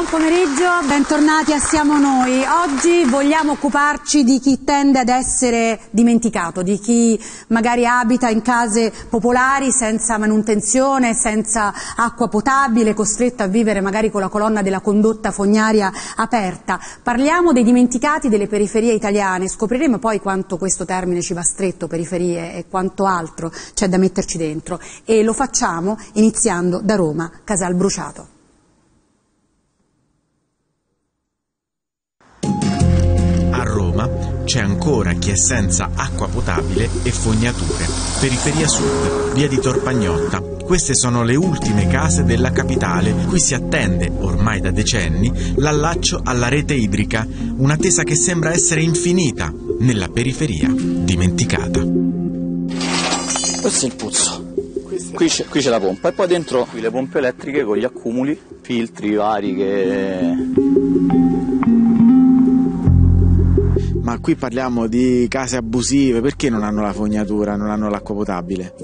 Buon pomeriggio, bentornati a Siamo Noi. Oggi vogliamo occuparci di chi tende ad essere dimenticato, di chi magari abita in case popolari senza manutenzione, senza acqua potabile, costretto a vivere magari con la colonna della condotta fognaria aperta. Parliamo dei dimenticati delle periferie italiane, scopriremo poi quanto questo termine ci va stretto, periferie, e quanto altro c'è da metterci dentro. E lo facciamo iniziando da Roma, Casal Bruciato. C'è ancora chi è senza acqua potabile e fognature. Periferia Sud, via di Torpagnotta. Queste sono le ultime case della capitale. Qui si attende, ormai da decenni, l'allaccio alla rete idrica, un'attesa che sembra essere infinita nella periferia dimenticata. Questo è il puzzo. Qui c'è, qui c'è la pompa e poi dentro qui le pompe elettriche con gli accumuli, filtri vari che... Ma qui parliamo di case abusive, perché non hanno la fognatura, non hanno l'acqua potabile?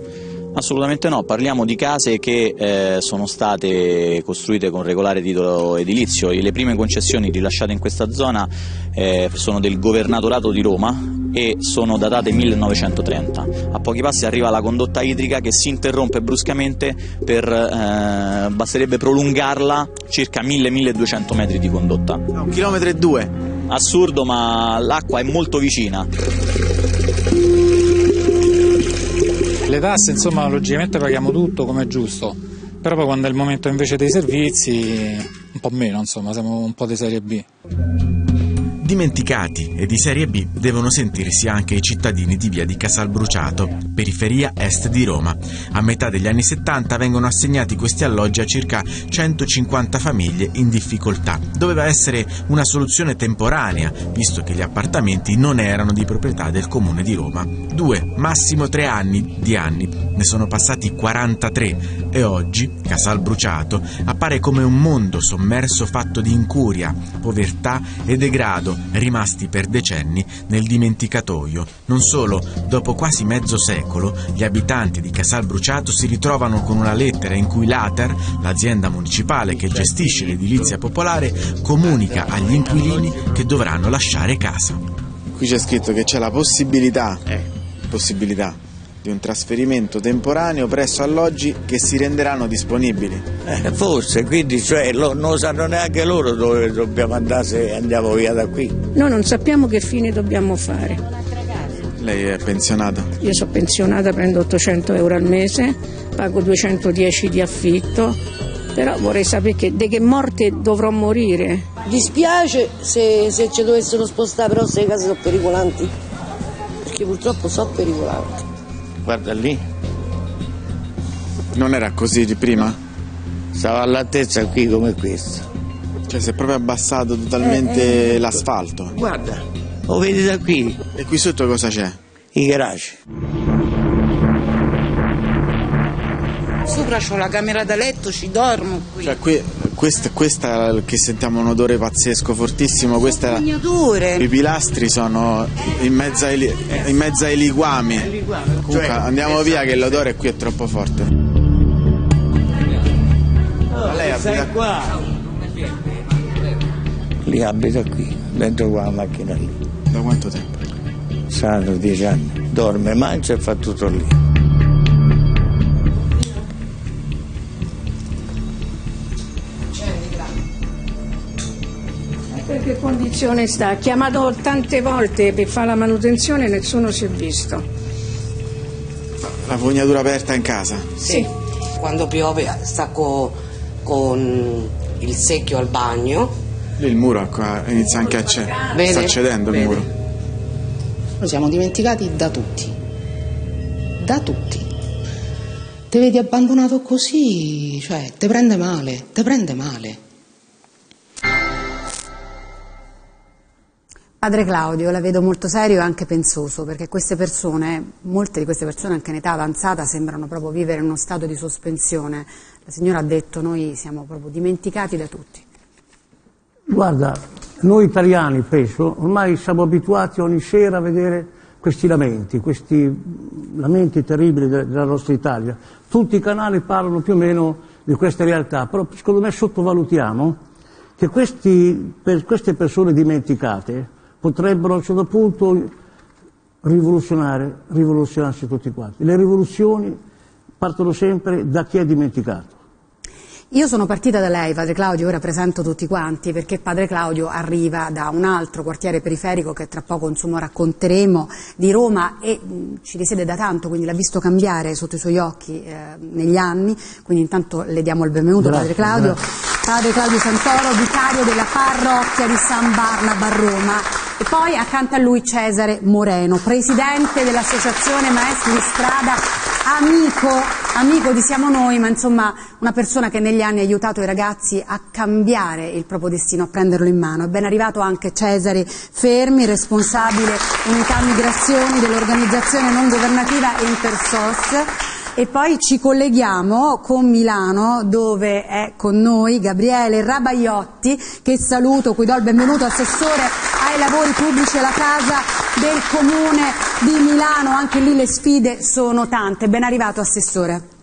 Assolutamente no, parliamo di case che eh, sono state costruite con regolare titolo edilizio. Le prime concessioni rilasciate in questa zona eh, sono del governatorato di Roma e sono datate 1930. A pochi passi arriva la condotta idrica che si interrompe bruscamente per eh, basterebbe prolungarla circa 1000-1200 metri di condotta. Un chilometro e due. Assurdo, ma l'acqua è molto vicina. Le tasse, insomma, logicamente paghiamo tutto come è giusto, però poi quando è il momento invece dei servizi, un po' meno, insomma, siamo un po' di serie B. Dimenticati e di serie B devono sentirsi anche i cittadini di via di Casalbruciato, periferia est di Roma. A metà degli anni 70 vengono assegnati questi alloggi a circa 150 famiglie in difficoltà. Doveva essere una soluzione temporanea, visto che gli appartamenti non erano di proprietà del comune di Roma. Due, massimo tre anni di anni, ne sono passati 43 e oggi Casalbruciato appare come un mondo sommerso fatto di incuria, povertà e degrado rimasti per decenni nel dimenticatoio. Non solo, dopo quasi mezzo secolo, gli abitanti di Casal Bruciato si ritrovano con una lettera in cui l'Ater, l'azienda municipale che gestisce l'edilizia popolare, comunica agli inquilini che dovranno lasciare casa. Qui c'è scritto che c'è la possibilità, possibilità di un trasferimento temporaneo presso alloggi che si renderanno disponibili. Eh, forse, quindi cioè, lo, non lo sanno neanche loro dove dobbiamo andare se andiamo via da qui. Noi non sappiamo che fine dobbiamo fare. Lei è pensionata? Io sono pensionata, prendo 800 euro al mese, pago 210 di affitto, però vorrei sapere che, di che morte dovrò morire. Dispiace se, se ci dovessero spostare, però se le case sono pericolanti, perché purtroppo sono pericolanti. Guarda lì, Non era così di prima? stava all'altezza qui come questo. Cioè si è proprio abbassato totalmente l'asfalto. Guarda, lo vedi da qui, E qui sotto cosa c'è? i garage. Sopra c'ho la camera da letto, ci dormo qui. Cioè qui, questa, questa che sentiamo un odore pazzesco, fortissimo, questa, i pilastri sono in mezzo ai, in mezzo ai liquami. Comunque andiamo via che l'odore qui è troppo forte. Ma lei abita qua? Lì abita qui, dentro qua la macchina lì. da quanto tempo? Saranno dieci anni. Dorme, mangia e fa tutto lì. Condizione sta? Ha chiamato tante volte per fare la manutenzione e nessuno si è visto. La fognatura aperta in casa? Sì. Quando piove stacco con il secchio al bagno. Lì il muro qua inizia anche a cedere. Sta cedendo il muro. Noi siamo dimenticati da tutti, da tutti. Ti vedi abbandonato così, cioè, te prende male, te prende male. Padre Claudio, la vedo molto serio e anche pensoso, perché queste persone, molte di queste persone anche in età avanzata, sembrano proprio vivere in uno stato di sospensione. La signora ha detto noi siamo proprio dimenticati da tutti. Guarda, noi italiani penso, ormai siamo abituati ogni sera a vedere questi lamenti, questi lamenti terribili de- della nostra Italia. Tutti i canali parlano più o meno di queste realtà, però secondo me sottovalutiamo che questi, per queste persone dimenticate potrebbero a un certo punto rivoluzionare, rivoluzionarsi tutti quanti. Le rivoluzioni partono sempre da chi è dimenticato. Io sono partita da lei, Padre Claudio, ora presento tutti quanti, perché Padre Claudio arriva da un altro quartiere periferico che tra poco insomma, racconteremo di Roma e mh, ci risiede da tanto, quindi l'ha visto cambiare sotto i suoi occhi eh, negli anni, quindi intanto le diamo il benvenuto Grazie, Padre Claudio. grazie. Padre Claudio Santoro, vicario della parrocchia di San Barnaba a Roma e poi accanto a lui Cesare Moreno, presidente dell'Associazione Maestri di Strada, amico, amico di Siamo Noi, ma insomma una persona che negli anni ha aiutato i ragazzi a cambiare il proprio destino, a prenderlo in mano. È ben arrivato anche Cesare Fermi, responsabile unità migrazioni dell'organizzazione non governativa Intersos. E poi ci colleghiamo con Milano dove è con noi Gabriele Rabaiotti che saluto, cui do il benvenuto assessore ai lavori pubblici alla casa del comune di Milano, anche lì le sfide sono tante. Ben arrivato assessore.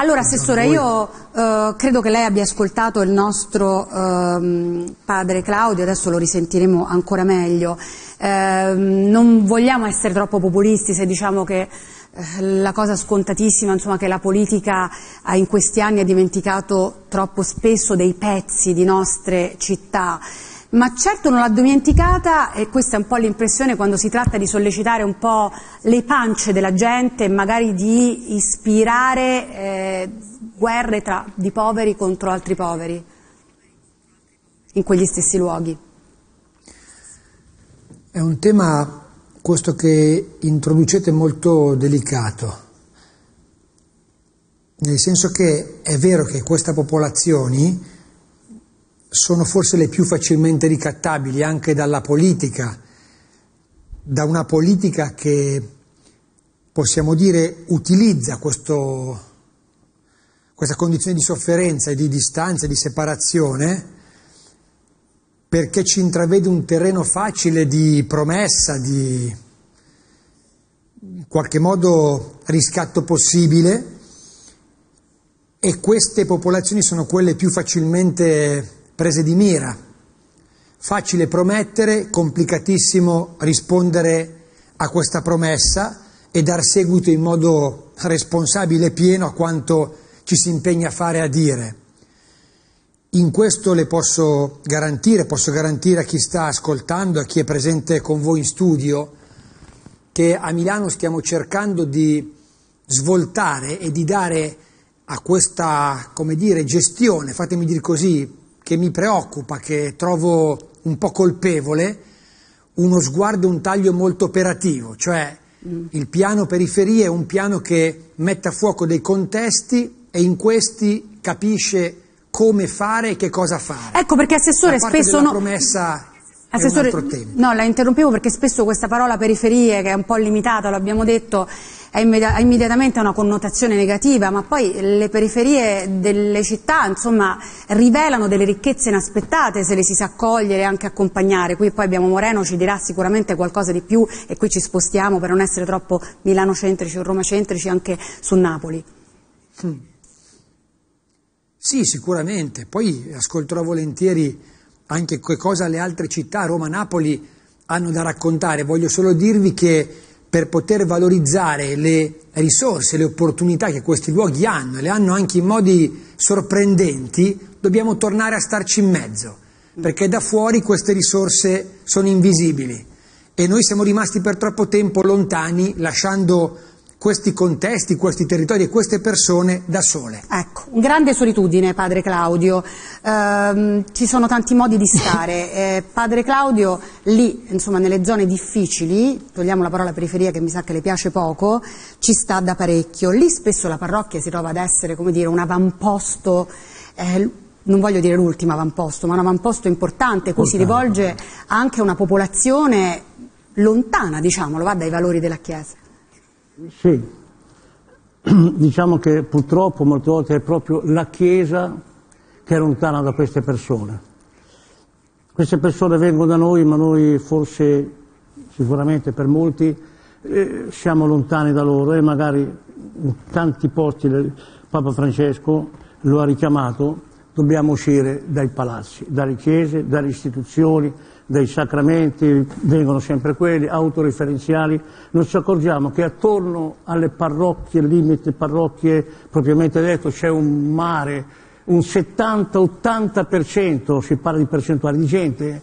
Allora Assessore, io eh, credo che lei abbia ascoltato il nostro ehm, padre Claudio, adesso lo risentiremo ancora meglio. Ehm, non vogliamo essere troppo populisti se diciamo che eh, la cosa scontatissima insomma, che la politica in questi anni ha dimenticato troppo spesso dei pezzi di nostre città. Ma certo non l'ha dimenticata e questa è un po' l'impressione quando si tratta di sollecitare un po' le pance della gente e magari di ispirare eh, guerre tra, di poveri contro altri poveri in quegli stessi luoghi. È un tema, questo che introducete, molto delicato, nel senso che è vero che queste popolazioni sono forse le più facilmente ricattabili anche dalla politica, da una politica che possiamo dire utilizza questo, questa condizione di sofferenza e di distanza, di separazione, perché ci intravede un terreno facile di promessa, di in qualche modo riscatto possibile. E queste popolazioni sono quelle più facilmente prese di mira. Facile promettere, complicatissimo rispondere a questa promessa e dar seguito in modo responsabile e pieno a quanto ci si impegna a fare e a dire. In questo le posso garantire, posso garantire a chi sta ascoltando, a chi è presente con voi in studio, che a Milano stiamo cercando di svoltare e di dare a questa, come dire, gestione, fatemi dire così, che mi preoccupa, che trovo un po' colpevole, uno sguardo, un taglio molto operativo, cioè mm. il piano periferie è un piano che mette a fuoco dei contesti e in questi capisce come fare e che cosa fare. Ecco perché Assessore spesso... no... promessa Assessore, no, la interrompevo perché spesso questa parola periferie, che è un po' limitata, lo abbiamo detto, ha immediatamente una connotazione negativa, ma poi le periferie delle città insomma, rivelano delle ricchezze inaspettate se le si sa accogliere e anche accompagnare. Qui poi abbiamo Moreno, ci dirà sicuramente qualcosa di più e qui ci spostiamo per non essere troppo milanocentrici o romacentrici anche su Napoli. Mm. Sì, sicuramente. Poi ascolterò volentieri anche che cosa le altre città, Roma, Napoli, hanno da raccontare. Voglio solo dirvi che per poter valorizzare le risorse, le opportunità che questi luoghi hanno, e le hanno anche in modi sorprendenti, dobbiamo tornare a starci in mezzo, perché da fuori queste risorse sono invisibili. E noi siamo rimasti per troppo tempo lontani, lasciando questi contesti, questi territori e queste persone da sole. Ecco, grande solitudine padre Claudio, ehm, ci sono tanti modi di stare, eh, padre Claudio lì, insomma nelle zone difficili, togliamo la parola periferia che mi sa che le piace poco, ci sta da parecchio, lì spesso la parrocchia si trova ad essere come dire un avamposto eh, non voglio dire l'ultimo avamposto, ma un avamposto importante, cui si rivolge anche a una popolazione lontana, diciamolo, va dai valori della Chiesa. Sì, diciamo che purtroppo molte volte è proprio la Chiesa che è lontana da queste persone. Queste persone vengono da noi, ma noi forse, sicuramente per molti, eh, siamo lontani da loro e magari in tanti posti Papa Francesco lo ha richiamato, dobbiamo uscire dai palazzi, dalle chiese, dalle istituzioni, dai sacramenti, vengono sempre quelli, autoreferenziali, non ci accorgiamo che attorno alle parrocchie, limite parrocchie propriamente detto, c'è un mare, un 70-80%, si parla di percentuali di gente,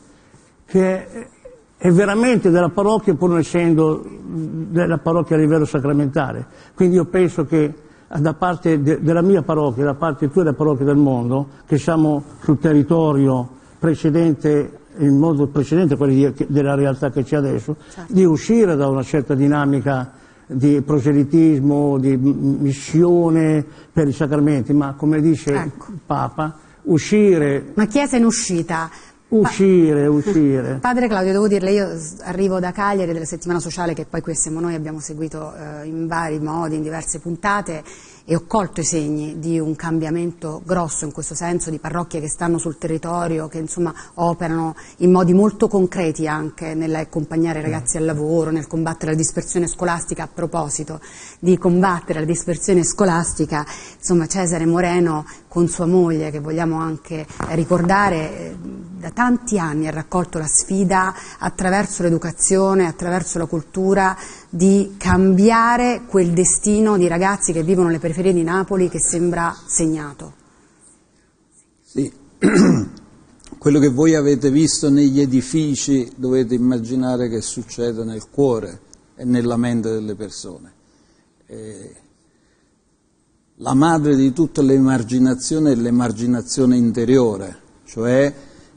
che è, veramente della parrocchia pur non essendo della parrocchia a livello sacramentale. Quindi io penso che da parte de, della mia parrocchia, da parte tua delle parrocchie del mondo, che siamo sul territorio precedente in modo precedente quelli della realtà che c'è adesso, certo. di uscire da una certa dinamica di proselitismo, di missione per i sacramenti, ma come dice ecco. il Papa, uscire... Una chiesa in uscita. Uscire, uscire. Padre Claudio, devo dirle, io arrivo da Cagliari della settimana sociale che poi qui siamo noi, abbiamo seguito eh, in vari modi, in diverse puntate e ho colto i segni di un cambiamento grosso in questo senso, di parrocchie che stanno sul territorio, che insomma operano in modi molto concreti anche nell'accompagnare i ragazzi al lavoro, nel combattere la dispersione scolastica. A proposito di combattere la dispersione scolastica, insomma Cesare Moreno con sua moglie, che vogliamo anche ricordare, eh, da tanti anni ha raccolto la sfida attraverso l'educazione, attraverso la cultura, di cambiare quel destino di ragazzi che vivono le periferie di Napoli che sembra segnato. Sì, quello che voi avete visto negli edifici dovete immaginare che succede nel cuore e nella mente delle persone. E la madre di tutte le emarginazioni è l'emarginazione interiore, cioè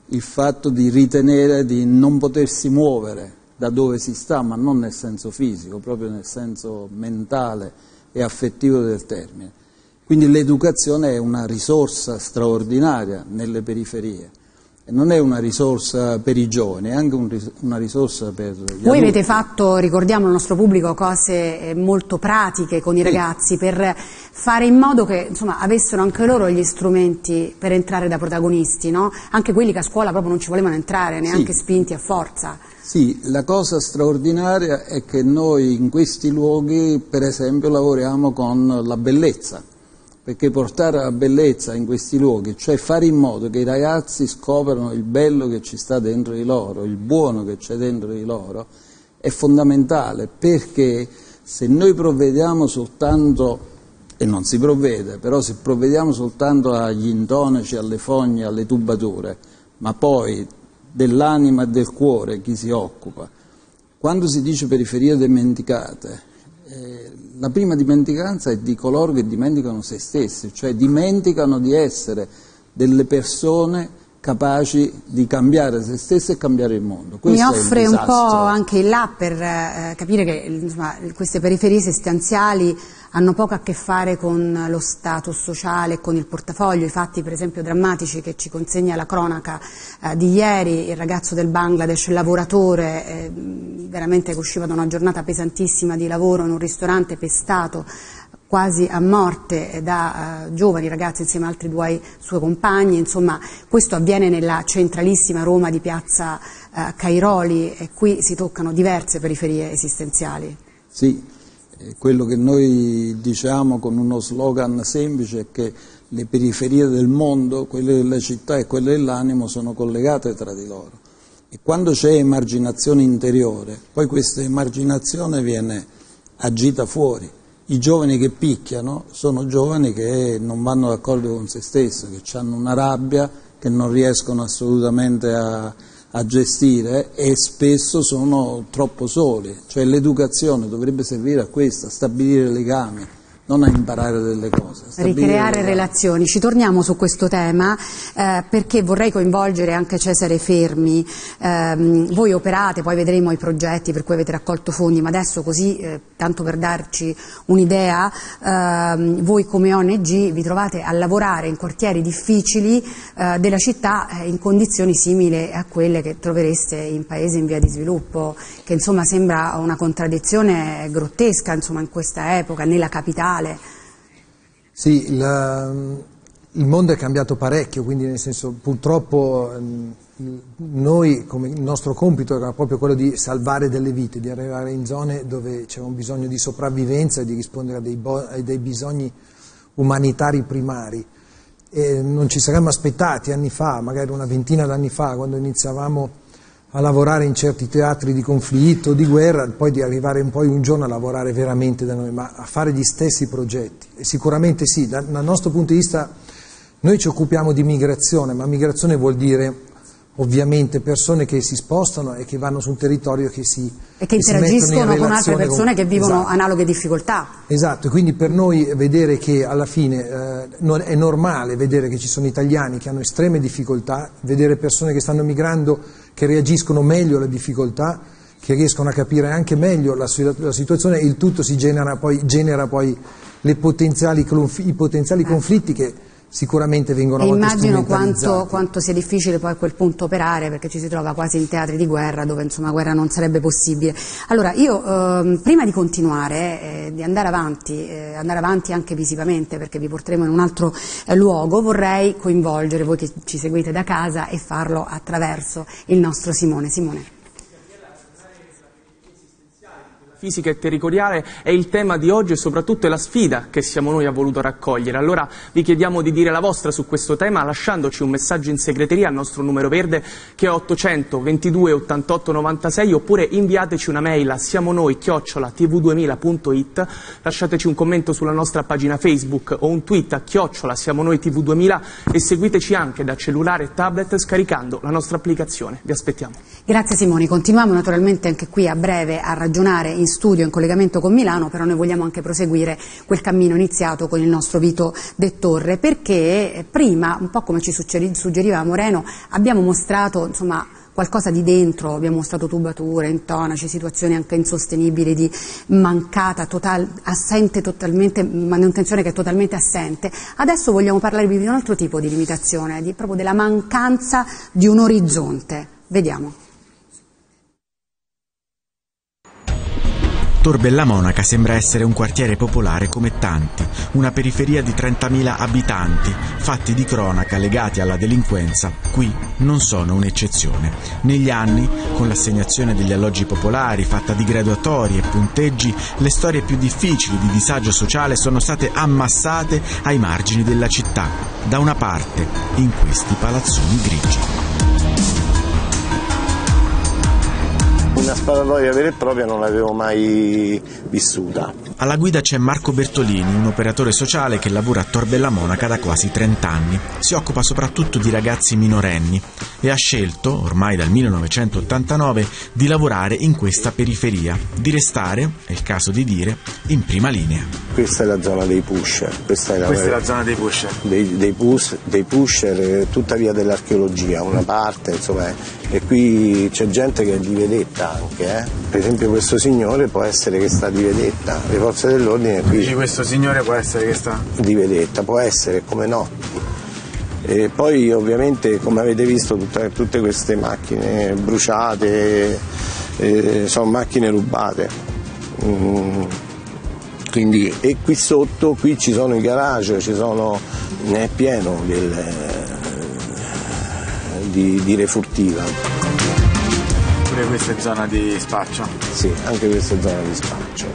il fatto di ritenere di non potersi muovere, da dove si sta, ma non nel senso fisico, proprio nel senso mentale e affettivo del termine. Quindi l'educazione è una risorsa straordinaria nelle periferie. Non è una risorsa per i giovani, è anche un, una risorsa per gli Voi adulti. avete fatto, ricordiamo al nostro pubblico, cose eh, molto pratiche con i ragazzi per fare in modo che insomma, avessero anche loro gli strumenti per entrare da protagonisti, no? anche quelli che a scuola proprio non ci volevano entrare, neanche sì. spinti a forza. Sì, la cosa straordinaria è che noi in questi luoghi, per esempio, lavoriamo con la bellezza, perché portare la bellezza in questi luoghi, cioè fare in modo che i ragazzi scoprano il bello che ci sta dentro di loro, il buono che c'è dentro di loro, è fondamentale, perché se noi provvediamo soltanto, e non si provvede, però se provvediamo soltanto agli intonici, alle fogne, alle tubature, ma poi dell'anima e del cuore chi si occupa. Quando si dice periferie dimenticate, eh, la prima dimenticanza è di coloro che dimenticano se stessi, cioè dimenticano di essere delle persone capaci di cambiare se stesse e cambiare il mondo. Questo Mi offre un po' anche il là per eh, capire che insomma, queste periferie esistenziali hanno poco a che fare con lo status sociale, con il portafoglio, i fatti per esempio drammatici che ci consegna la cronaca eh, di ieri, il ragazzo del Bangladesh, lavoratore, eh, veramente che usciva da una giornata pesantissima di lavoro in un ristorante pestato quasi a morte da uh, giovani ragazzi insieme a altri due suoi compagni, insomma questo avviene nella centralissima Roma di piazza uh, Cairoli e qui si toccano diverse periferie esistenziali. Sì, quello che noi diciamo con uno slogan semplice è che le periferie del mondo, quelle della città e quelle dell'animo sono collegate tra di loro. E quando c'è emarginazione interiore, poi questa emarginazione viene agita fuori. I giovani che picchiano sono giovani che non vanno d'accordo con se stessi, che hanno una rabbia che non riescono assolutamente a, a gestire e spesso sono troppo soli, cioè l'educazione dovrebbe servire a questo, a stabilire legami, non a imparare delle cose. Ricreare relazioni. Ci torniamo su questo tema eh, perché vorrei coinvolgere anche Cesare Fermi. Eh, voi operate, poi vedremo i progetti per cui avete raccolto fondi, ma adesso così, eh, tanto per darci un'idea, ehm, voi come ONG vi trovate a lavorare in quartieri difficili eh, della città eh, in condizioni simili a quelle che trovereste in paesi in via di sviluppo, che insomma sembra una contraddizione grottesca insomma, in questa epoca, nella capitale globale. Sì, la, il mondo è cambiato parecchio, quindi nel senso purtroppo noi come il nostro compito era proprio quello di salvare delle vite, di arrivare in zone dove c'era un bisogno di sopravvivenza e di rispondere a dei, a dei bisogni umanitari primari. e non ci saremmo aspettati anni fa, magari una ventina d'anni fa, quando iniziavamo a lavorare in certi teatri di conflitto, di guerra, poi di arrivare poi un giorno a lavorare veramente da noi, ma a fare gli stessi progetti. E sicuramente sì, dal, dal nostro punto di vista noi ci occupiamo di migrazione, ma migrazione vuol dire ovviamente persone che si spostano e che vanno su un territorio che si e che, che interagiscono con altre persone con... che vivono esatto. analoghe difficoltà. Esatto, quindi per noi vedere che alla fine eh, è normale vedere che ci sono italiani che hanno estreme difficoltà, vedere persone che stanno migrando che reagiscono meglio alle difficoltà, che riescono a capire anche meglio la, la situazione e il tutto si genera poi, genera poi potenziali, i potenziali conflitti che sicuramente vengono e immagino quanto, quanto, sia difficile poi a quel punto operare perché ci si trova quasi in teatri di guerra dove insomma guerra non sarebbe possibile. Allora io eh, prima di continuare eh, di andare avanti eh, andare avanti anche visivamente perché vi porteremo in un altro eh, luogo vorrei coinvolgere voi che ci seguite da casa e farlo attraverso il nostro Simone. Simone fisica e territoriale è il tema di oggi e soprattutto è la sfida che siamo noi a voluto raccogliere. Allora vi chiediamo di dire la vostra su questo tema lasciandoci un messaggio in segreteria al nostro numero verde che è 800 22 88 96 oppure inviateci una mail a siamo noi chiocciola tv2000.it lasciateci un commento sulla nostra pagina Facebook o un tweet a chiocciola siamo noi tv2000 e seguiteci anche da cellulare e tablet scaricando la nostra applicazione. Vi aspettiamo. Grazie Simone, continuiamo naturalmente anche qui a breve a ragionare in studio in collegamento con Milano, però noi vogliamo anche proseguire quel cammino iniziato con il nostro Vito De Torre, perché prima, un po' come ci suggeriva Moreno, abbiamo mostrato insomma, qualcosa di dentro, abbiamo mostrato tubature, intonaci, situazioni anche insostenibili di mancata, total, assente totalmente, manutenzione che è totalmente assente. Adesso vogliamo parlarvi di un altro tipo di limitazione, di, proprio della mancanza di un orizzonte. Vediamo. Tor Bella Monaca sembra essere un quartiere popolare come tanti, una periferia di 30.000 abitanti, fatti di cronaca legati alla delinquenza, qui non sono un'eccezione. Negli anni, con l'assegnazione degli alloggi popolari fatta di graduatorie e punteggi, le storie più difficili di disagio sociale sono state ammassate ai margini della città, da una parte, in questi palazzoni grigi. Una sparatoria vera e propria non l'avevo mai vissuta. Alla guida c'è Marco Bertolini, un operatore sociale che lavora a Torbella Monaca da quasi 30 anni. Si occupa soprattutto di ragazzi minorenni e ha scelto, ormai dal 1989, di lavorare in questa periferia, di restare, è il caso di dire, in prima linea. Questa è la zona dei pusher. Questa è la, questa è la zona dei pusher. Dei, dei, pus, dei pusher, tutta via dell'archeologia, una parte, insomma, e qui c'è gente che è di vedetta anche, eh? per esempio questo signore può essere che sta di vedetta, le forze dell'ordine qui... Dici questo signore può essere che sta... Di vedetta, può essere, come no. E poi ovviamente come avete visto tutte, tutte queste macchine bruciate eh, sono macchine rubate. Mm. Quindi, e qui sotto qui ci sono i garage, ci sono, ne è pieno del, di, di refurtiva. Pure questa è zona di spaccio? Sì, anche questa è zona di spaccio.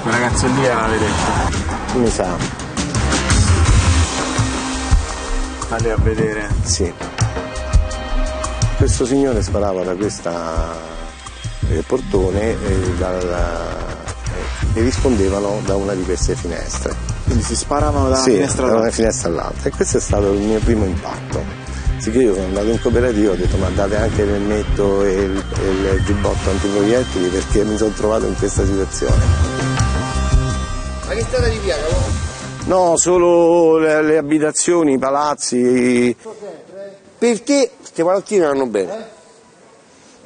Quella canzone lì era vedetta? Mi sa. Andate a vedere. Sì. Questo signore sparava da questa eh, portone e, dalla, e rispondevano da una di queste finestre. Quindi si sparavano da una sì, finestra da una finestra all'altra e questo è stato il mio primo impatto. Sicché io sono andato in cooperativa ho detto ma date anche l'elmetto e il, e il giubbotto antiproiettili perché mi sono trovato in questa situazione. Ma che strada di via, No, solo le, le abitazioni, i palazzi. Perché queste palazzine vanno bene?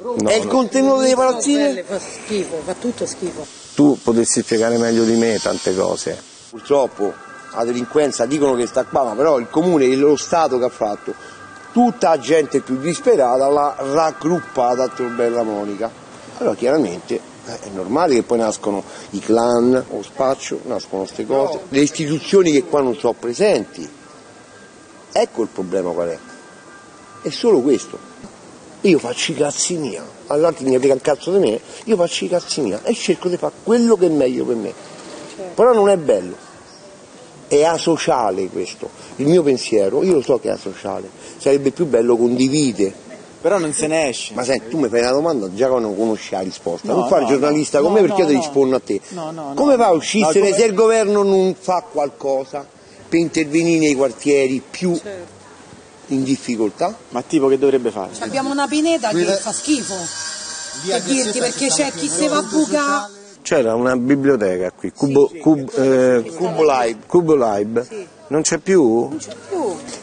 No, è il no. contenuto delle palazzine? Fa schifo, fa tutto schifo. Tu potessi spiegare meglio di me tante cose. Purtroppo la delinquenza dicono che sta qua, ma però il comune e lo Stato che ha fatto, tutta la gente più disperata l'ha raggruppata a Torbella Monica. Allora chiaramente è normale che poi nascono i clan o spaccio, nascono queste cose, le istituzioni che qua non sono presenti. Ecco il problema qual è. È solo questo. Io faccio i cazzi mia, all'altro mi frega un cazzo di me, io faccio i cazzi mia e cerco di fare quello che è meglio per me. Però non è bello. è asociale questo. Il mio pensiero, io lo so che è asociale, sarebbe più bello condivide. Però non se ne esce. Ma senti, tu mi fai una domanda già quando conosci la risposta. No, non fare no, giornalista no, con me no, perché io ti no. rispondo a te. No, no, Come no. va a uscire No, come- se il governo non fa qualcosa per intervenire nei quartieri più in difficoltà? Ma tipo che dovrebbe fare? Abbiamo una pineta che fa schifo. Per dirti perché c'è chi se va a bucare. C'era una biblioteca qui, Cubo, Cub- eh, Cubo Live. Cubo Live. Non c'è più?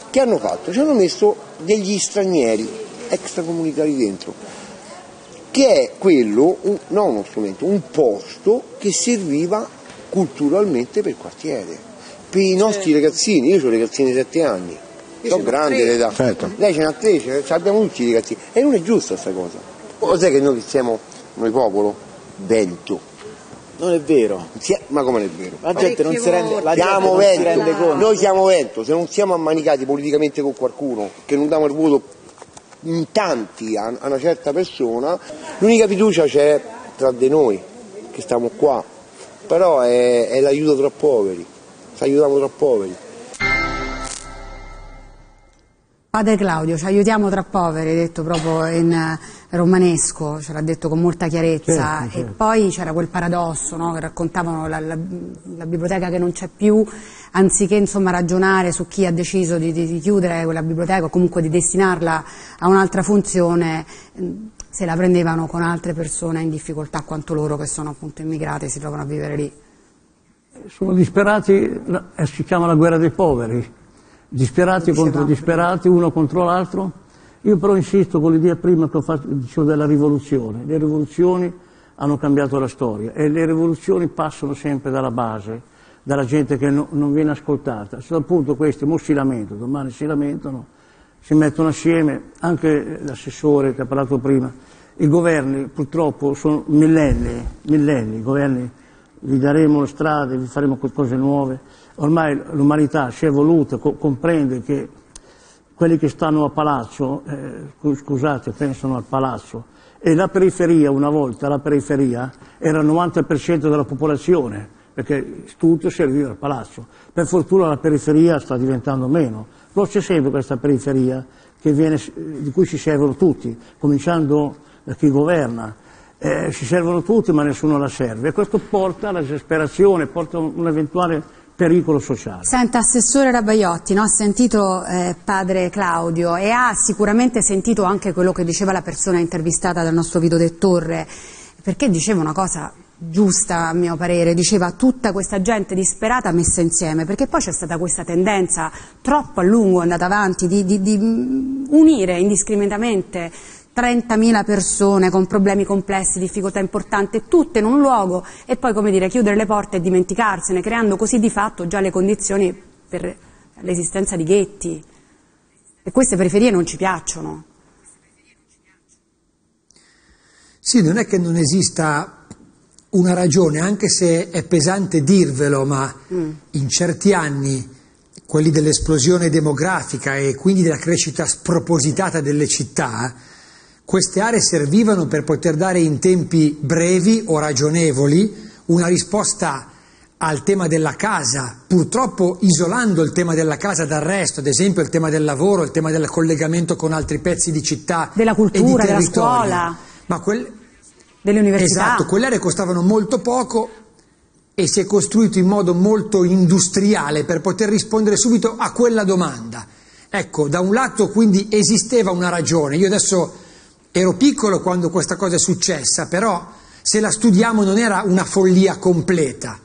Che hanno fatto? Ci hanno messo degli stranieri extracomunitari dentro, che è quello, un- non uno strumento, un posto che serviva culturalmente per il quartiere, per i nostri ragazzini. Io ho ragazzini di 7 anni, sono grande l'età. Certo. Lei ce n'ha 13, ce l'abbiamo tutti i ragazzini. E non è giusta questa cosa. Cos'è che noi che siamo, noi popolo, vento? Non è vero. Ma come non è vero? La gente non si rende, la gente siamo vento, rende conto. noi siamo vento, se non siamo ammanicati politicamente con qualcuno che non diamo il voto in tanti a, a una certa persona, l'unica fiducia c'è tra di noi che stiamo qua, però è, è l'aiuto tra poveri, ci aiutiamo tra poveri. Padre Claudio, ci aiutiamo tra poveri, detto proprio in eh, romanesco, ce l'ha detto con molta chiarezza. Certo, E certo. poi c'era quel paradosso, no, che raccontavano la, la- la biblioteca che non c'è più, anziché insomma ragionare su chi ha deciso di, di- di chiudere quella biblioteca o comunque di destinarla a un'altra funzione, eh, se la prendevano con altre persone in difficoltà quanto loro che sono appunto immigrati e si trovano a vivere lì. Sono disperati, eh, si chiama la guerra dei poveri, disperati contro disperati, uno contro l'altro. Io però insisto con l'idea prima che ho fatto, dicevo della rivoluzione. Le rivoluzioni hanno cambiato la storia e le rivoluzioni passano sempre dalla base, dalla gente che no- non viene ascoltata. Se appunto questi mo si lamentano, domani si lamentano, si mettono assieme, anche l'assessore che ha parlato prima, i governi purtroppo sono millenni, millenni, i governi vi daremo le strade, vi faremo co- cose nuove. Ormai l'umanità si è evoluta, co- comprende che quelli che stanno a palazzo, eh, scu- scusate, pensano al palazzo, e la periferia, una volta la periferia, era il 90% della popolazione, perché tutto serviva al palazzo. Per fortuna la periferia sta diventando meno, però c'è sempre questa periferia viene- di cui si servono tutti, cominciando da chi governa. Eh, si servono tutti ma nessuno la serve e questo porta alla disperazione, porta a un un eventuale pericolo sociale. Senta, Assessore Rabaiotti, no? ha sentito eh, Padre Claudio e ha sicuramente sentito anche quello che diceva la persona intervistata dal nostro Vito De Torre, perché diceva una cosa giusta a mio parere, diceva tutta questa gente disperata messa insieme, perché poi c'è stata questa tendenza troppo a lungo andata avanti di, di- di, unire indiscriminatamente 30.000 persone con problemi complessi, difficoltà importanti, tutte in un luogo e poi, come dire, chiudere le porte e dimenticarsene, creando così di fatto già le condizioni per l'esistenza di ghetti. E queste periferie non ci piacciono. Sì, non è che non esista una ragione, anche se è pesante dirvelo, ma in certi anni, quelli dell'esplosione demografica e quindi della crescita spropositata delle città, queste aree servivano per poter dare in tempi brevi o ragionevoli una risposta al tema della casa, purtroppo isolando il tema della casa dal resto, ad esempio il tema del lavoro, il tema del collegamento con altri pezzi di città Della e di cultura, della scuola, Ma quel- delle università. Esatto, quelle aree costavano molto poco e si è costruito in modo molto industriale per poter rispondere subito a quella domanda. Ecco, da un lato quindi esisteva una ragione, io adesso ero piccolo quando questa cosa è successa, però se la studiamo non era una follia completa.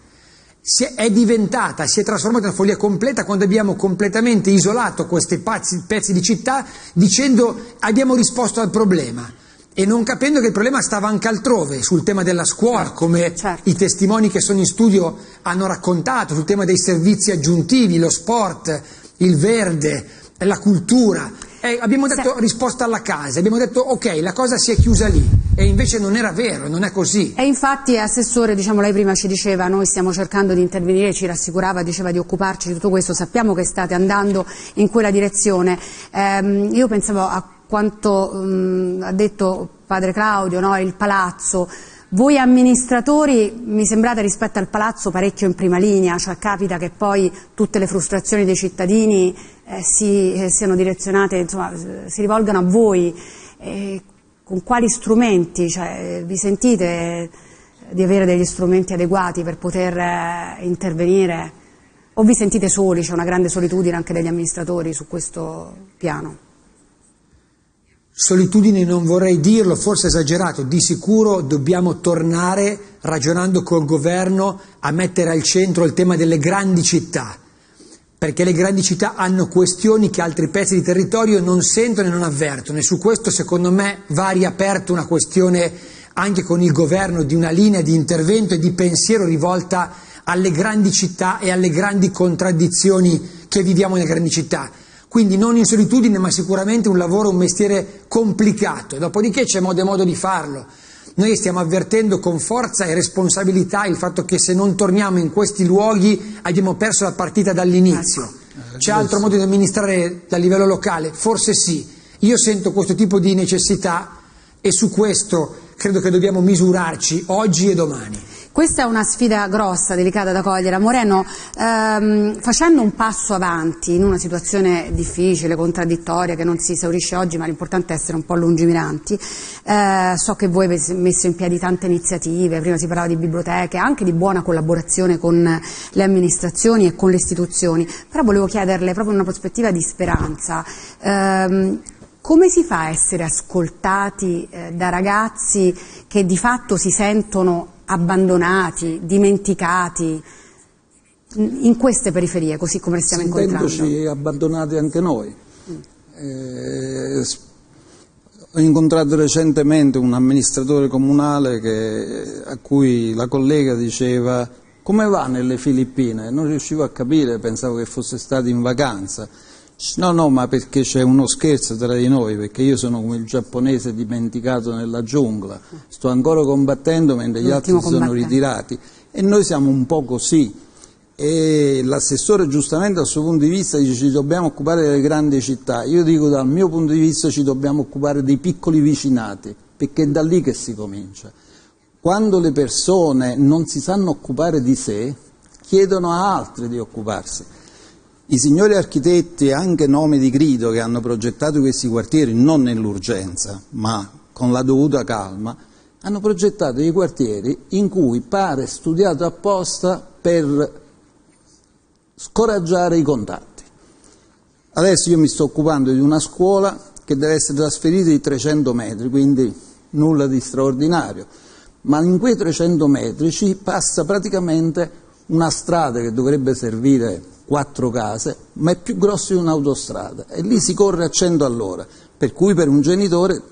Si è, diventata, si è trasformata in una follia completa quando abbiamo completamente isolato questi pezzi di città dicendo abbiamo risposto al problema e non capendo che il problema stava anche altrove, sul tema della scuola, come i testimoni che sono in studio hanno raccontato, sul tema dei servizi aggiuntivi, lo sport, il verde, la cultura. E abbiamo dato risposta alla casa, abbiamo detto ok, la cosa si è chiusa lì e invece non era vero, non è così. E infatti, Assessore, diciamo, lei prima ci diceva, noi stiamo cercando di intervenire, ci rassicurava, diceva di occuparci di tutto questo, sappiamo che state andando in quella direzione. Ehm, io pensavo a quanto mm, ha detto Padre Claudio, no, il palazzo, Voi amministratori mi sembrate rispetto al palazzo parecchio in prima linea, cioè capita che poi tutte le frustrazioni dei cittadini eh, si, eh, siano direzionate, insomma, si rivolgano a voi. Eh, con quali strumenti? Cioè, vi sentite di avere degli strumenti adeguati per poter eh, intervenire? O vi sentite soli? C'è una grande solitudine anche degli amministratori su questo piano? Solitudine non vorrei dirlo, forse esagerato, di sicuro dobbiamo tornare, ragionando col governo, a mettere al centro il tema delle grandi città, perché le grandi città hanno questioni che altri pezzi di territorio non sentono e non avvertono. E su questo secondo me va riaperta una questione anche con il governo di una linea di intervento e di pensiero rivolta alle grandi città e alle grandi contraddizioni che viviamo nelle grandi città quindi non in solitudine, ma sicuramente un lavoro, un mestiere complicato. Dopodiché c'è modo e modo di farlo. Noi stiamo avvertendo con forza e responsabilità il fatto che se non torniamo in questi luoghi abbiamo perso la partita dall'inizio. Ecco. C'è altro modo di amministrare dal livello locale? Forse sì. Io sento questo tipo di necessità e su questo credo che dobbiamo misurarci oggi e domani. Questa è una sfida grossa, delicata da cogliere. Moreno, ehm, facendo un passo avanti in una situazione difficile, contraddittoria, che non si esaurisce oggi, ma l'importante è essere un po' lungimiranti, eh, so che voi avete messo in piedi tante iniziative, prima si parlava di biblioteche, anche di buona collaborazione con le amministrazioni e con le istituzioni, però volevo chiederle proprio in una prospettiva di speranza. Ehm, come si fa a essere ascoltati eh, da ragazzi che di fatto si sentono abbandonati, dimenticati in queste periferie, così come le stiamo Sentendoci incontrando. abbandonati anche noi. Mm. Eh, ho incontrato recentemente un amministratore comunale che, a cui la collega diceva come va nelle Filippine? Non riuscivo a capire, pensavo che fosse stato in vacanza. No, no, ma perché c'è uno scherzo tra di noi, perché io sono come il giapponese dimenticato nella giungla, sto ancora combattendo mentre gli altri si sono ritirati e noi siamo un po' così. E l'assessore giustamente dal suo punto di vista dice ci dobbiamo occupare delle grandi città, io dico dal mio punto di vista ci dobbiamo occupare dei piccoli vicinati, perché è da lì che si comincia. Quando le persone non si sanno occupare di sé, chiedono a altri di occuparsi. I signori architetti, anche nomi di grido, che hanno progettato questi quartieri non nell'urgenza, ma con la dovuta calma, hanno progettato dei quartieri in cui pare studiato apposta per scoraggiare i contatti. Adesso io mi sto occupando di una scuola che deve essere trasferita di 300 metri, quindi nulla di straordinario, ma in quei 300 metri ci passa praticamente una strada che dovrebbe servire quattro case, ma è più grosso di un'autostrada e lì si corre a 100 all'ora, per cui per un genitore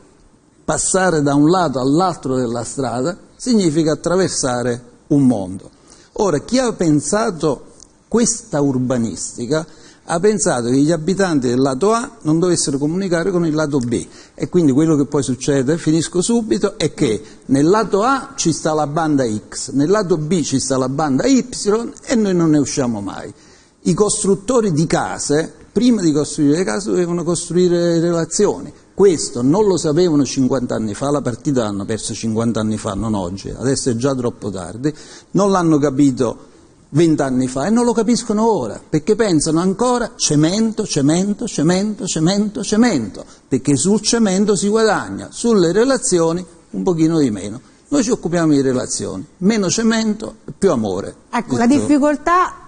passare da un lato all'altro della strada significa attraversare un mondo. Ora, chi ha pensato questa urbanistica ha pensato che gli abitanti del lato A non dovessero comunicare con il lato B e quindi quello che poi succede, finisco subito, è che nel lato A ci sta la banda X, nel lato B ci sta la banda Y e noi non ne usciamo mai. I costruttori di case, prima di costruire le case, dovevano costruire relazioni. Questo non lo sapevano 50 anni fa, la partita l'hanno persa 50 anni fa, non oggi, adesso è già troppo tardi, non l'hanno capito 20 anni fa e non lo capiscono ora, perché pensano ancora cemento, cemento, cemento, cemento, cemento, perché sul cemento si guadagna, sulle relazioni un pochino di meno. Noi ci occupiamo di relazioni, meno cemento, più amore. Ecco, la difficoltà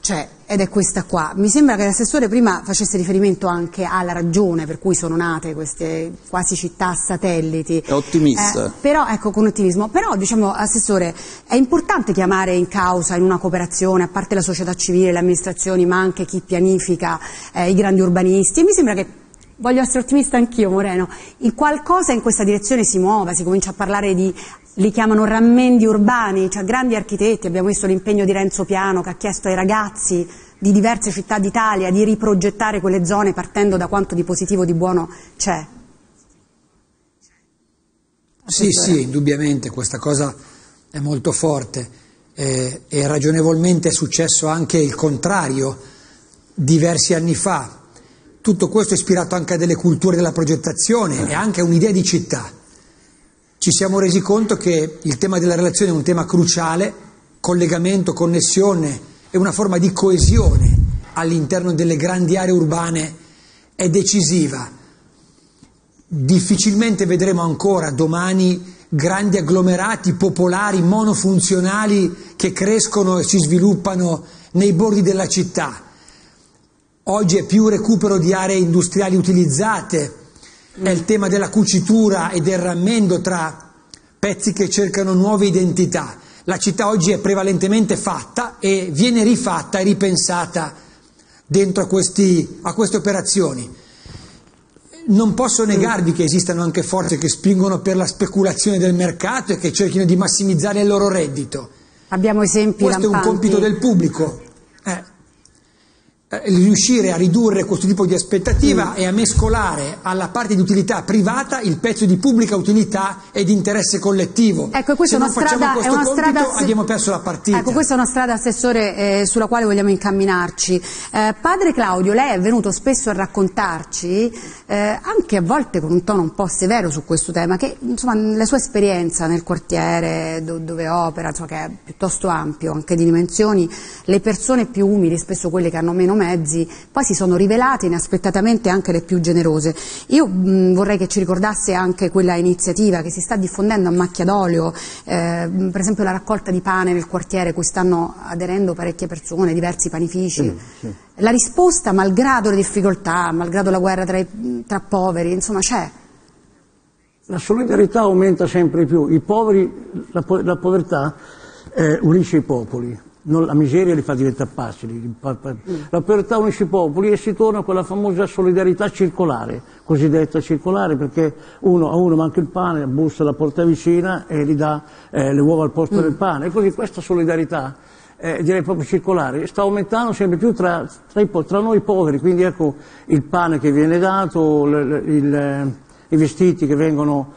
c'è ed è questa qua. Mi sembra che l'assessore prima facesse riferimento anche alla ragione per cui sono nate queste quasi città satelliti. È ottimista. Eh, però, ecco, con ottimismo. Però, diciamo, assessore, è importante chiamare in causa in una cooperazione, a parte la società civile, le amministrazioni, ma anche chi pianifica, eh, i grandi urbanisti. E mi sembra che voglio essere ottimista anch'io, Moreno, in qualcosa in questa direzione si muova, si comincia a parlare di li chiamano rammendi urbani, cioè grandi architetti, abbiamo visto l'impegno di Renzo Piano che ha chiesto ai ragazzi di diverse città d'Italia di riprogettare quelle zone partendo da quanto di positivo di buono c'è. Sì, sì, indubbiamente questa cosa è molto forte eh, e ragionevolmente è successo anche il contrario diversi anni fa. Tutto questo è ispirato anche a delle culture della progettazione e anche a un'idea di città ci siamo resi conto che il tema della relazione è un tema cruciale, collegamento, connessione e una forma di coesione all'interno delle grandi aree urbane è decisiva. Difficilmente vedremo ancora domani grandi agglomerati popolari monofunzionali che crescono e si sviluppano nei bordi della città. Oggi è più recupero di aree industriali utilizzate, è il tema della cucitura e del rammendo tra pezzi che cercano nuove identità. La città oggi è prevalentemente fatta e viene rifatta e ripensata dentro a, questi, a queste operazioni. Non posso negarvi che esistano anche forze che spingono per la speculazione del mercato e che cerchino di massimizzare il loro reddito. Abbiamo esempi Questo lampanti. è un compito del pubblico. Eh, riuscire a ridurre questo tipo di aspettativa e a mescolare alla parte di utilità privata il pezzo di pubblica utilità e di interesse collettivo. Ecco, questa Se è una strada, è una compito strada abbiamo perso la partita. Ecco, questa è una strada, Assessore, eh, sulla quale vogliamo incamminarci. Eh, padre Claudio, lei è venuto spesso a raccontarci, eh, anche a volte con un tono un po' severo su questo tema, che insomma la sua esperienza nel quartiere do- dove opera, insomma, che è piuttosto ampio, anche di dimensioni, le persone più umili, spesso quelle che hanno meno mezzi, poi si sono rivelate inaspettatamente anche le più generose. Io mh, vorrei che ci ricordasse anche quella iniziativa che si sta diffondendo a macchia d'olio, eh, per esempio la raccolta di pane nel quartiere, cui stanno aderendo parecchie persone, diversi panifici. La risposta, malgrado le difficoltà, malgrado la guerra tra, i- tra poveri, insomma c'è. La solidarietà aumenta sempre di più, i poveri, la, po- la povertà eh, unisce i popoli, non- la miseria li fa diventare facili. Pa- pa- La povertà unisce i popoli e si torna a quella famosa solidarietà circolare, cosiddetta circolare, perché uno a uno manca il pane, bussa alla porta vicina e gli dà eh, le uova al posto del pane. E così questa solidarietà eh, direi proprio circolare, sta aumentando sempre più tra, tra i tra noi poveri, quindi ecco il pane che viene dato, le- le- il, eh, i vestiti che vengono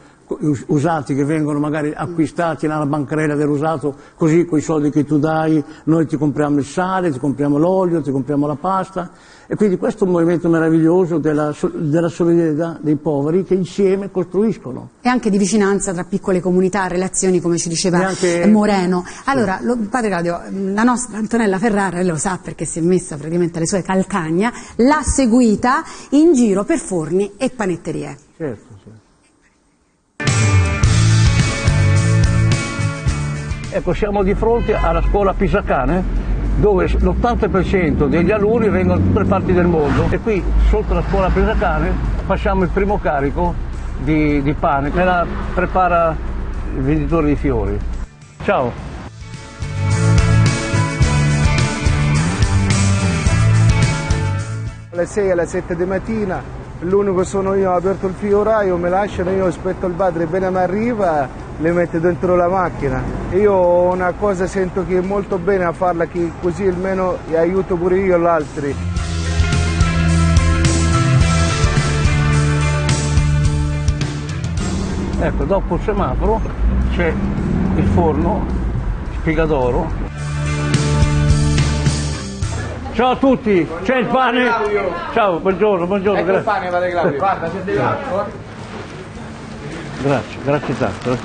usati, che vengono magari acquistati nella bancarella dell'usato, così con i soldi che tu dai noi ti compriamo il sale, ti compriamo l'olio, ti compriamo la pasta e quindi questo è un movimento meraviglioso della, della solidarietà dei poveri che insieme costruiscono. E anche di vicinanza tra piccole comunità, relazioni come ci diceva anche- Moreno. Allora, lo- padre Claudio, la nostra Antonella Ferrara, lo sa perché si è messa praticamente alle sue calcagna, l'ha seguita in giro per forni e panetterie. Certo, Ecco, siamo di fronte alla scuola Pisacane dove l'80% degli alunni vengono da tutte le parti del mondo e qui sotto la scuola Pisacane facciamo il primo carico di, di pane, me la prepara il venditore di fiori. Ciao! alle 6 alle 7 di mattina, l'unico sono io, ho aperto il fioraio, mi lasciano, io aspetto il padre, appena mi arriva le metto dentro la macchina. Io una cosa sento che è molto bene a farla, che così almeno aiuto pure io gli altri. Ecco, dopo il semaforo c'è il forno Spigadoro. Ciao a tutti, c'è il pane. Ciao, buongiorno, buongiorno, Ecco il pane, padre Claudio, guarda, c'è del Grazie. Grazie, tanto.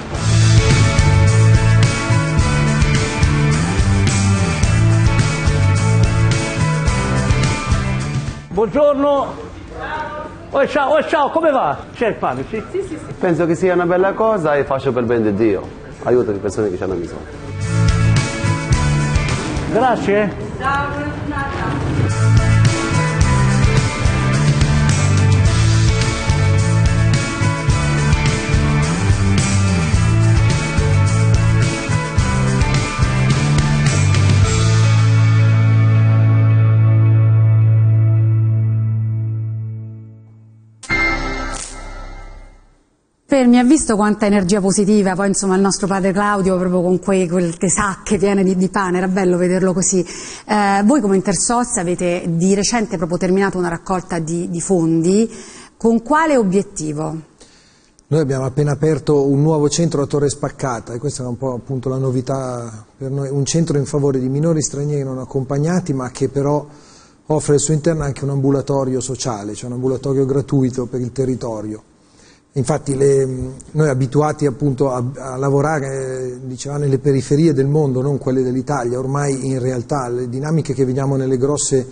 Buongiorno. Oh, ciao, oh, ciao, come va? C'è il pane, sì? Sì, sì, sì. Penso che sia una bella cosa e faccio per bene di Dio. Aiuto le persone che hanno bisogno. Grazie. Ciao, buona giornata. Fermi, ha visto quanta energia positiva, poi insomma il nostro padre Claudio proprio con quei, quelle sacche piene di, di pane, era bello vederlo così. Eh, voi come Intersoz avete di recente proprio terminato una raccolta di, di fondi, con quale obiettivo? Noi abbiamo appena aperto un nuovo centro a Torre Spaccata e questa è un po' appunto la novità per noi, un centro in favore di minori stranieri non accompagnati ma che però offre al suo interno anche un ambulatorio sociale, cioè un ambulatorio gratuito per il territorio. Infatti le, noi abituati appunto a, a lavorare diciamo, nelle periferie del mondo, non quelle dell'Italia, ormai in realtà le dinamiche che vediamo nelle grosse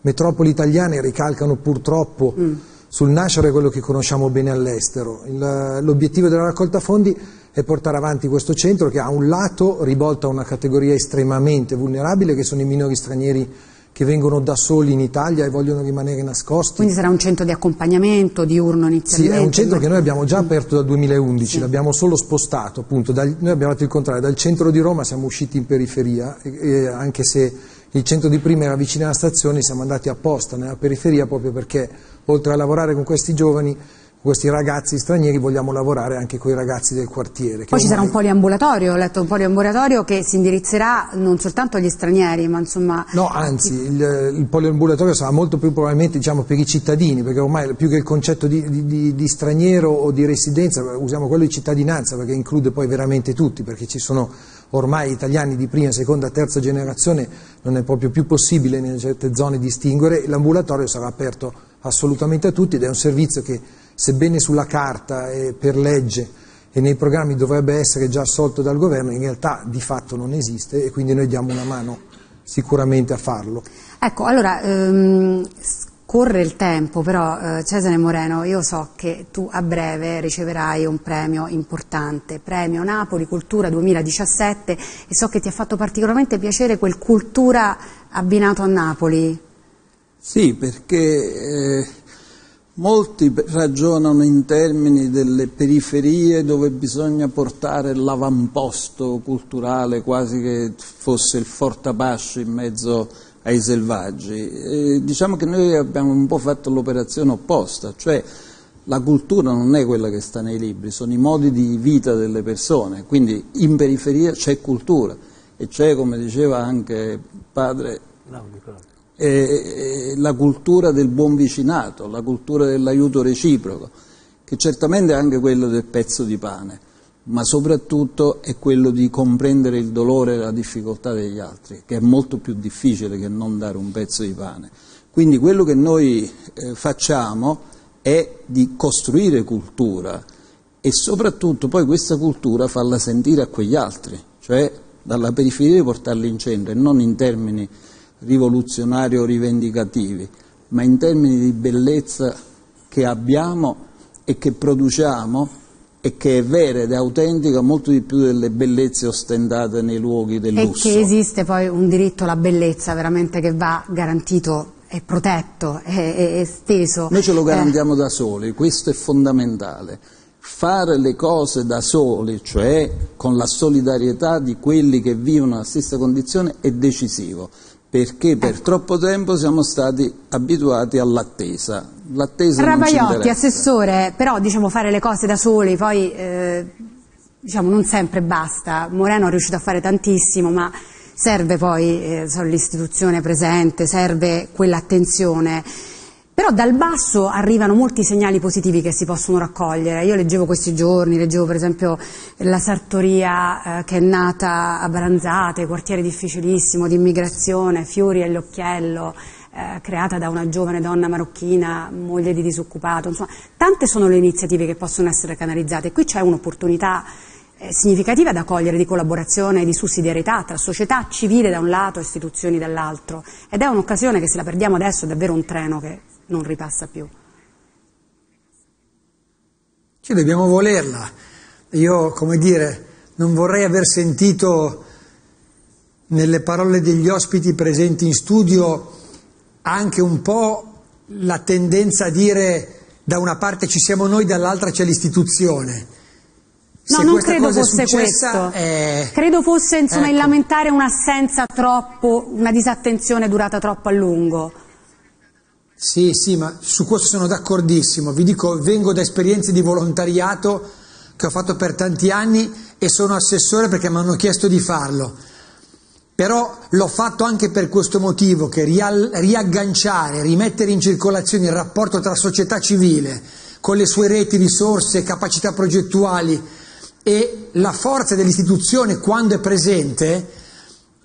metropoli italiane ricalcano purtroppo mm. sul nascere quello che conosciamo bene all'estero. L'obiettivo della raccolta fondi è portare avanti questo centro che ha un lato rivolto a una categoria estremamente vulnerabile che sono i minori stranieri che vengono da soli in Italia e vogliono rimanere nascosti. Quindi sarà un centro di accompagnamento diurno inizialmente? Sì, è un centro che noi abbiamo già aperto dal 2011, sì. l'abbiamo solo spostato, appunto, dal, noi abbiamo fatto il contrario, dal centro di Roma siamo usciti in periferia, e, e anche se il centro di prima era vicino alla stazione, siamo andati apposta nella periferia proprio perché oltre a lavorare con questi giovani questi ragazzi stranieri vogliamo lavorare anche con i ragazzi del quartiere. Poi ci sarà un poliambulatorio, ho letto un poliambulatorio che si indirizzerà non soltanto agli stranieri, ma insomma... No, anzi, il, il poliambulatorio sarà molto più probabilmente diciamo, per i cittadini, perché ormai più che il concetto di, di, di, straniero o di residenza usiamo quello di cittadinanza, perché include poi veramente tutti, perché ci sono ormai italiani di prima, seconda, terza generazione, non è proprio più possibile in certe zone distinguere, l'ambulatorio sarà aperto assolutamente a tutti ed è un servizio che sebbene sulla carta e per legge e nei programmi dovrebbe essere già assolto dal governo, in realtà di fatto non esiste e quindi noi diamo una mano sicuramente a farlo. Ecco, allora, ehm, corre il tempo, però eh, Cesare Moreno, io so che tu a breve riceverai un premio importante, premio Napoli Cultura 2017 e so che ti ha fatto particolarmente piacere quel Cultura abbinato a Napoli. Sì, perché... Eh Molti ragionano in termini delle periferie dove bisogna portare l'avamposto culturale, quasi che fosse il fortabascio in mezzo ai selvaggi. E diciamo che noi abbiamo un po' fatto l'operazione opposta, cioè la cultura non è quella che sta nei libri, sono i modi di vita delle persone, quindi in periferia c'è cultura e c'è, come diceva anche padre eh, la cultura del buon vicinato, la cultura dell'aiuto reciproco, che certamente è anche quello del pezzo di pane, ma soprattutto è quello di comprendere il dolore e la difficoltà degli altri, che è molto più difficile che non dare un pezzo di pane. Quindi quello che noi eh, facciamo è di costruire cultura e soprattutto poi questa cultura farla sentire a quegli altri, cioè dalla periferia portarla in centro e non in termini rivoluzionari o rivendicativi, ma in termini di bellezza che abbiamo e che produciamo e che è vera ed è autentica molto di più delle bellezze ostentate nei luoghi del e lusso. E che esiste poi un diritto alla bellezza veramente che va garantito e protetto e esteso. Noi ce lo garantiamo eh. da soli, questo è fondamentale. Fare le cose da soli, cioè con la solidarietà di quelli che vivono la stessa condizione, è decisivo perché per troppo tempo siamo stati abituati all'attesa. L'attesa Rabaiotti, assessore, però diciamo fare le cose da soli, poi eh, diciamo non sempre basta. Moreno è riuscito a fare tantissimo, ma serve poi eh, l'istituzione presente, serve quell'attenzione. Però dal basso arrivano molti segnali positivi che si possono raccogliere. Io leggevo questi giorni, leggevo per esempio la sartoria eh, che è nata a Baranzate, quartiere difficilissimo di immigrazione, Fiori e l'Occhiello, eh, creata da una giovane donna marocchina, moglie di disoccupato. Insomma, tante sono le iniziative che possono essere canalizzate. Qui c'è un'opportunità eh, significativa da cogliere di collaborazione e di sussidiarietà tra società civile da un lato e istituzioni dall'altro. Ed è un'occasione che se la perdiamo adesso è davvero un treno che non ripassa più. Ci dobbiamo volerla. Io, come dire, non vorrei aver sentito nelle parole degli ospiti presenti in studio anche un po' la tendenza a dire da una parte ci siamo noi, dall'altra c'è l'istituzione. No, non credo fosse questo. È... Credo fosse insomma, ecco. il lamentare un'assenza troppo, una disattenzione durata troppo a lungo. Sì, sì, ma su questo sono d'accordissimo. Vi dico, vengo da esperienze di volontariato che ho fatto per tanti anni e sono assessore perché mi hanno chiesto di farlo. Però l'ho fatto anche per questo motivo, che riagganciare, rimettere in circolazione il rapporto tra società civile, con le sue reti, risorse, capacità progettuali e la forza dell'istituzione quando è presente,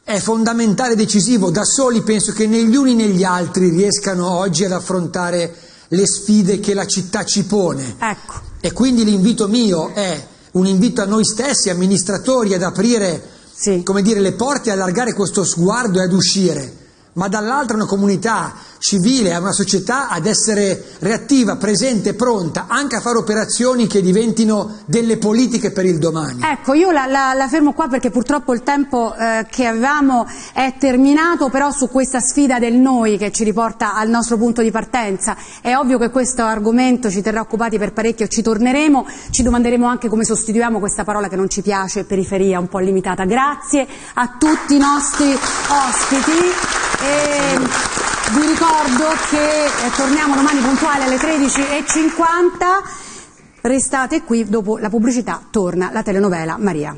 è fondamentale decisivo. Da soli penso che né gli uni né gli altri riescano oggi ad affrontare le sfide che la città ci pone. Ecco. E quindi l'invito mio è un invito a noi stessi, amministratori, ad aprire sì. come dire, le porte, allargare questo sguardo e ad uscire ma dall'altra una comunità civile, una società ad essere reattiva, presente, pronta anche a fare operazioni che diventino delle politiche per il domani. Ecco, io la, la, la fermo qua perché purtroppo il tempo eh, che avevamo è terminato, però su questa sfida del noi che ci riporta al nostro punto di partenza è ovvio che questo argomento ci terrà occupati per parecchio, ci torneremo, ci domanderemo anche come sostituiamo questa parola che non ci piace, periferia un po' limitata. Grazie a tutti i nostri ospiti. E vi ricordo che eh, torniamo domani puntuali alle 13.50. Restate qui, dopo la pubblicità torna la telenovela Maria.